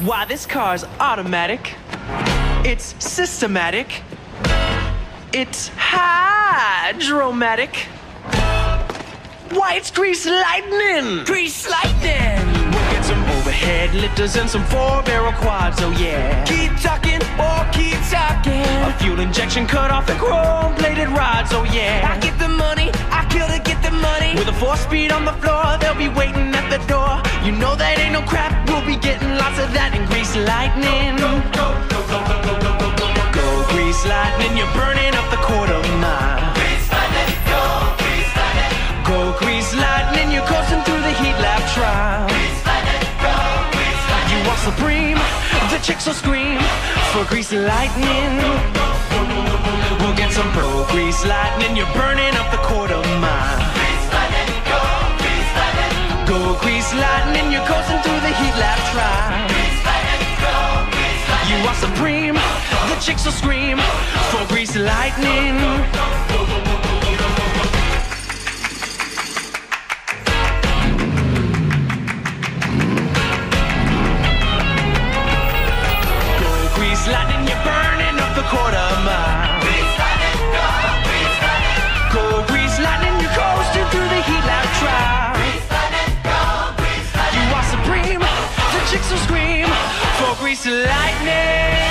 Why, this car's automatic. It's systematic. It's hydromatic. Why, it's grease lightning. Grease lightning. We'll get some overhead lifters and some four-barrel quads, oh yeah. Keep talking or keep talking. A fuel injection cut off the chrome-plated rods, oh yeah. I get the money, I kill to get the money. With a four-speed on the floor, they'll be waiting at the door. You know that ain't no crap, be getting lots of that in grease lightning. Go, go, go, go, go, go, go, go, go, grease lightning, you're burning up the quarter mile. Grease lightning, Go grease lightning, Go, grease lightning. you're coursing through the heat lap trial. Grease lightning, go, grease lightning. You are supreme, the chicks will scream for grease lightning. We'll get some pro grease lightning, you're burning up the quarter mile. Grease lightning, Go grease lightning, you're coursing through the heat supreme, the chicks will scream for grease lightning. Chase lightning.